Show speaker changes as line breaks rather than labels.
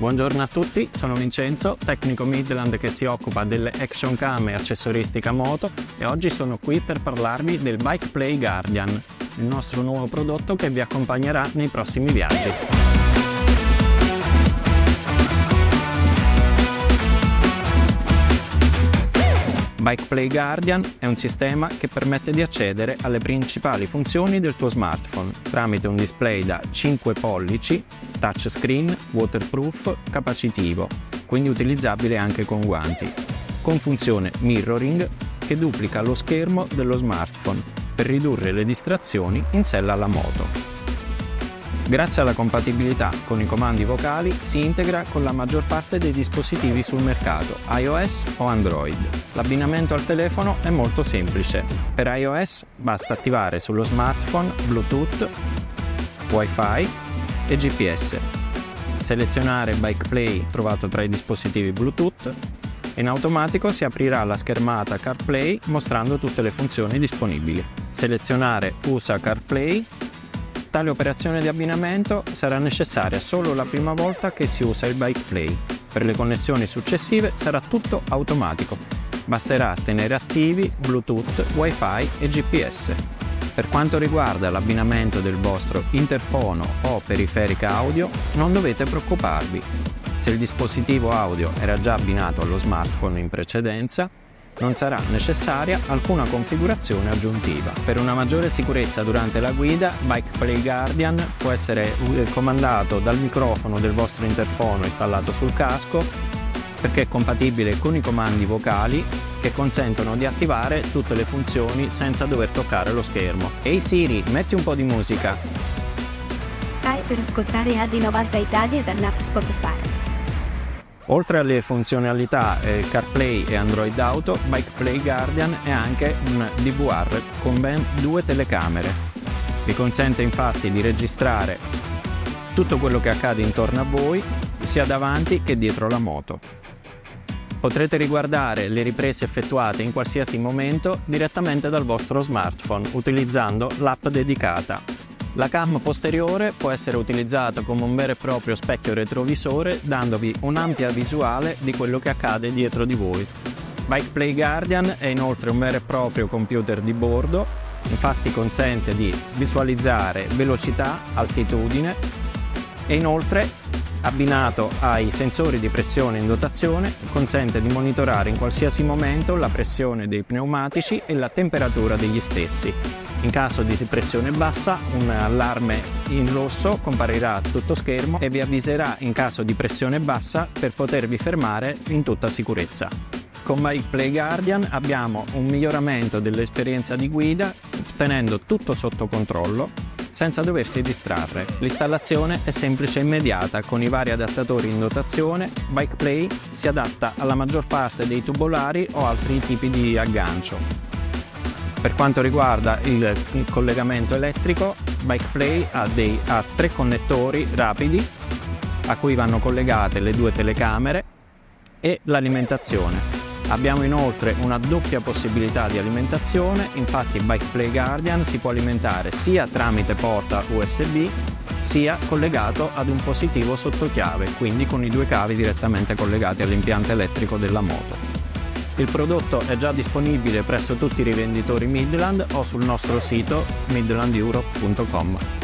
Buongiorno a tutti, sono Vincenzo, tecnico Midland che si occupa delle action cam e accessoristica moto e oggi sono qui per parlarvi del Bike Play Guardian, il nostro nuovo prodotto che vi accompagnerà nei prossimi viaggi. Bike Play Guardian è un sistema che permette di accedere alle principali funzioni del tuo smartphone tramite un display da 5 pollici, touchscreen, waterproof, capacitivo, quindi utilizzabile anche con guanti, con funzione mirroring che duplica lo schermo dello smartphone per ridurre le distrazioni in sella alla moto. Grazie alla compatibilità con i comandi vocali si integra con la maggior parte dei dispositivi sul mercato, iOS o Android. L'abbinamento al telefono è molto semplice. Per iOS basta attivare sullo smartphone Bluetooth, Wi-Fi e GPS. Selezionare Bike Play trovato tra i dispositivi Bluetooth in automatico si aprirà la schermata CarPlay mostrando tutte le funzioni disponibili. Selezionare Usa CarPlay Tale operazione di abbinamento sarà necessaria solo la prima volta che si usa il Bike Play. Per le connessioni successive sarà tutto automatico. Basterà tenere attivi Bluetooth, Wi-Fi e GPS. Per quanto riguarda l'abbinamento del vostro interfono o periferica audio, non dovete preoccuparvi. Se il dispositivo audio era già abbinato allo smartphone in precedenza, non sarà necessaria alcuna configurazione aggiuntiva. Per una maggiore sicurezza durante la guida, Bike Play Guardian può essere comandato dal microfono del vostro interfono installato sul casco perché è compatibile con i comandi vocali che consentono di attivare tutte le funzioni senza dover toccare lo schermo. Ehi Siri, metti un po' di musica.
Stai per ascoltare AD90 Italia dall'app Spotify.
Oltre alle funzionalità eh, CarPlay e Android Auto, Bike Play Guardian è anche un DVR con ben due telecamere. Vi consente infatti di registrare tutto quello che accade intorno a voi, sia davanti che dietro la moto. Potrete riguardare le riprese effettuate in qualsiasi momento direttamente dal vostro smartphone utilizzando l'app dedicata la cam posteriore può essere utilizzata come un vero e proprio specchio retrovisore dandovi un'ampia visuale di quello che accade dietro di voi. Bike Play Guardian è inoltre un vero e proprio computer di bordo, infatti consente di visualizzare velocità, altitudine e inoltre abbinato ai sensori di pressione in dotazione consente di monitorare in qualsiasi momento la pressione dei pneumatici e la temperatura degli stessi. In caso di pressione bassa un allarme in rosso comparirà a tutto schermo e vi avviserà in caso di pressione bassa per potervi fermare in tutta sicurezza. Con Bike Play Guardian abbiamo un miglioramento dell'esperienza di guida tenendo tutto sotto controllo senza doversi distrarre. L'installazione è semplice e immediata con i vari adattatori in dotazione. Bike Play si adatta alla maggior parte dei tubolari o altri tipi di aggancio. Per quanto riguarda il, il collegamento elettrico, BikePlay ha, dei, ha tre connettori rapidi a cui vanno collegate le due telecamere e l'alimentazione. Abbiamo inoltre una doppia possibilità di alimentazione, infatti BikePlay Guardian si può alimentare sia tramite porta USB sia collegato ad un positivo sotto chiave, quindi con i due cavi direttamente collegati all'impianto elettrico della moto. Il prodotto è già disponibile presso tutti i rivenditori Midland o sul nostro sito midlandeurope.com.